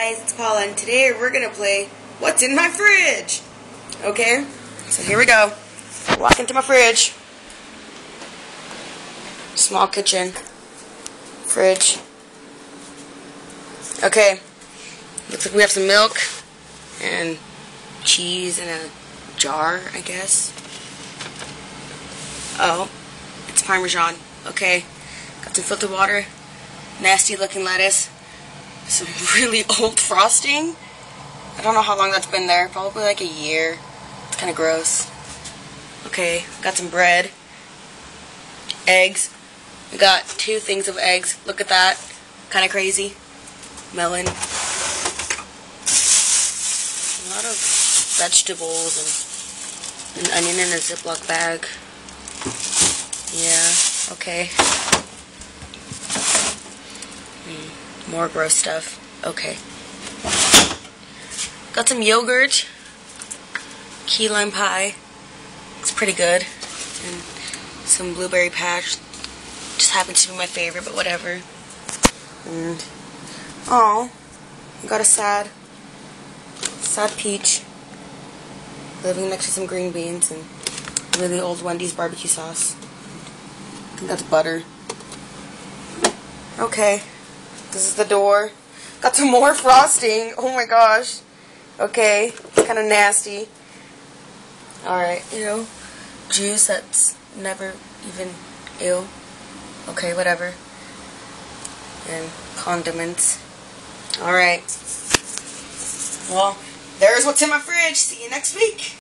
guys, it's Paula, and today we're gonna play What's in My Fridge? Okay, so here we go. Walk into my fridge. Small kitchen. Fridge. Okay, looks like we have some milk and cheese in a jar, I guess. Oh, it's Parmesan. Okay, got some filtered water, nasty looking lettuce some really old frosting. I don't know how long that's been there. Probably like a year. It's kind of gross. Okay, got some bread. Eggs. We got two things of eggs. Look at that. Kind of crazy. Melon. A lot of vegetables and an onion in a Ziploc bag. Yeah, okay. Hmm. More gross stuff. Okay. Got some yogurt. Key lime pie. It's pretty good. And some blueberry patch. Just happens to be my favorite, but whatever. And oh, got a sad, sad peach. Living next to some green beans and really old Wendy's barbecue sauce. I think that's butter. Okay. This is the door. Got some more frosting. Oh my gosh. Okay. Kind of nasty. Alright, you know, juice that's never even ill. Okay, whatever. And condiments. Alright. Well, there's what's in my fridge. See you next week.